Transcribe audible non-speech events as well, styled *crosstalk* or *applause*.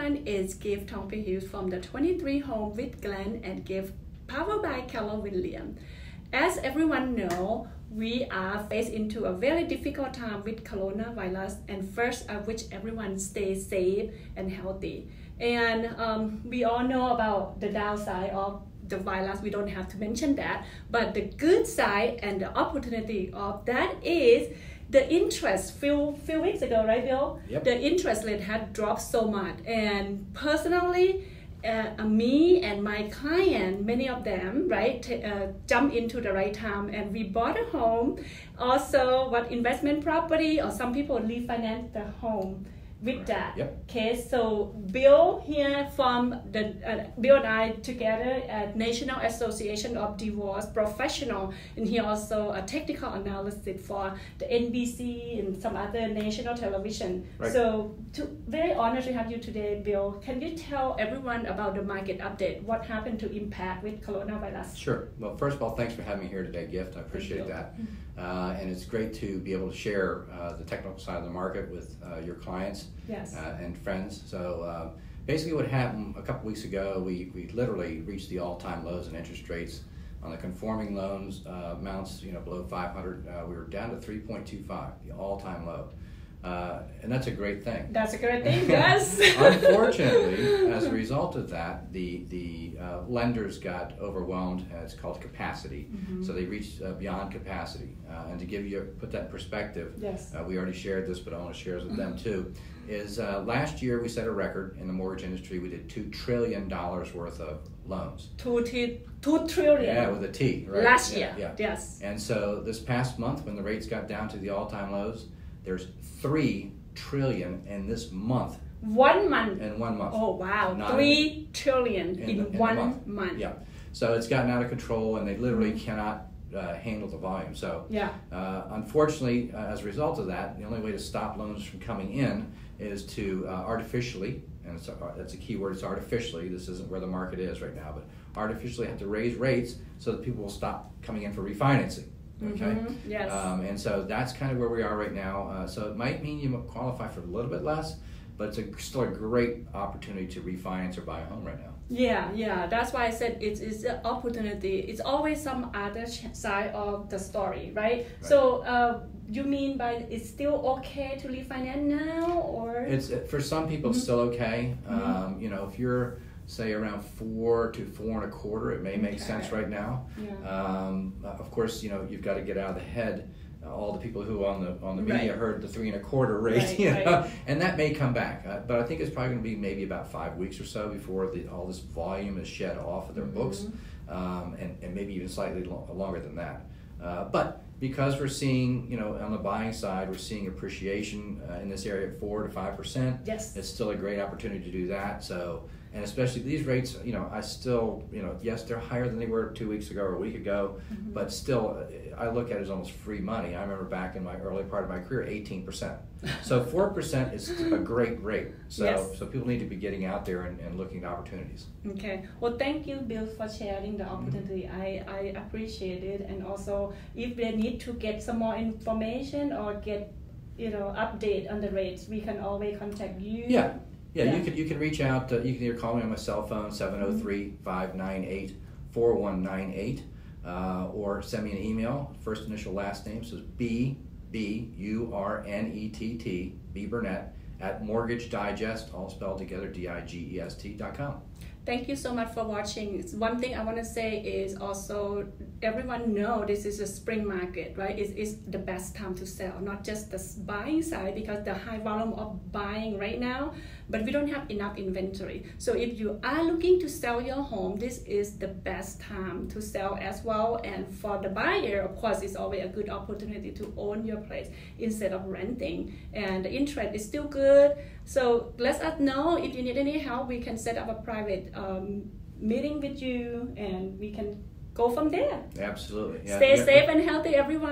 everyone, it's Gift Thongpia Hughes from the 23 Home with Glenn and Gift powered by Keller Williams. As everyone know, we are faced into a very difficult time with coronavirus and first I wish everyone stay safe and healthy. And um, we all know about the downside of the virus, we don't have to mention that. But the good side and the opportunity of that is the interest few few weeks ago, right, Bill? Yep. The interest rate had dropped so much, and personally, uh, me and my client, many of them, right, t- uh, jump into the right time, and we bought a home. Also, what investment property, or some people refinance the home with that. Yep. Okay, so Bill here from the uh, Bill and I together at National Association of Divorce Professional, and he also a technical analysis for the NBC and some other national television. Right. So, to, very honored to have you today, Bill. Can you tell everyone about the market update? What happened to impact with coronavirus? Sure. Well, first of all, thanks for having me here today, Gift. I appreciate that. Uh, and it's great to be able to share uh, the technical side of the market with uh, your clients Yes. uh, and friends. So uh, basically, what happened a couple weeks ago, we, we literally reached the all-time lows in interest rates on the conforming loans uh, amounts. You know, below 500, uh, we were down to 3.25, the all-time low, uh, and that's a great thing. That's a great *laughs* thing. Yes. Unfortunately, as a result of that, the the uh, lenders got overwhelmed. Uh, it's called capacity, Mm-hmm. so they reached uh, beyond capacity. Uh, and to give you put that in perspective, Yes. uh, we already shared this, but I want to share it with them too. Is uh, last year we set a record in the mortgage industry. We did two trillion dollars worth of loans. two, t- two trillion. Yeah, with a T, right? Last Yeah, year. yeah. Yes. And so this past month, when the rates got down to the all-time lows, there's three trillion in this month One month. in one month. Oh wow, Not three trillion in in, the- in one month. month. Yeah. So it's gotten out of control, and they literally cannot uh, handle the volume. So, Yeah. uh, unfortunately, uh, as a result of that, the only way to stop loans from coming in is to uh, artificially, and it's, that's a key word, it's artificially, this isn't where the market is right now, but artificially have to raise rates so that people will stop coming in for refinancing. Okay? Mhm, Yes. Um, and so that's kind of where we are right now. Uh, so it might mean you qualify for a little bit less, but it's a, still a great opportunity to refinance or buy a home right now. yeah, yeah. That's why I said it's it's an opportunity. It's always some other ch- side of the story, right? So, uh, you mean by it's still okay to refinance now, or It's for some people it's still okay. Um, you know, if you're say around four to four and a quarter, it may make Okay. sense right now. yeah. Um, of course, you know you've got to get out of the head. uh, All the people who on the on the media Right. heard the three and a quarter rate, Right, you know, right. and that may come back. Uh, but I think it's probably going to be maybe about five weeks or so before the, all this volume is shed off of their books, Mm-hmm. um, and, and maybe even slightly lo- longer than that. Uh, but because we're seeing, you know, on the buying side, we're seeing appreciation uh, in this area at four to five percent. Yes. It's still a great opportunity to do that. So, and especially these rates, you know, I still, you know, yes, they're higher than they were two weeks ago or a week ago, Mm-hmm. but still, I look at it as almost free money. I remember back in my early part of my career, eighteen percent. *laughs* So four percent is a great rate. So, Yes. so people need to be getting out there and, and looking at opportunities. Okay. Well, thank you, Bill, for sharing the opportunity. I, I appreciate it. And also, if they need to get some more information or get, you know, update on the rates, we can always contact you. Yeah. Yeah, Yeah. you can you can reach out. Uh, you can either call me on my cell phone 703-598-4198 uh, or send me an email. First initial last name so it's B B U R N E T T B Burnett at Mortgage Digest all spelled together D I G E S T dot com. Thank you so much for watching. One thing I want to say is also everyone know this is a spring market, right? It's, it's the best time to sell, not just the buying side because the high volume of buying right now, but we don't have enough inventory. So if you are looking to sell your home, this is the best time to sell as well. And for the buyer, of course, it's always a good opportunity to own your place instead of renting. And the interest is still good. So let us know if you need any help. We can set up a private um, meeting with you, and we can go from there. Absolutely. Yeah, Stay yeah. safe and healthy, everyone.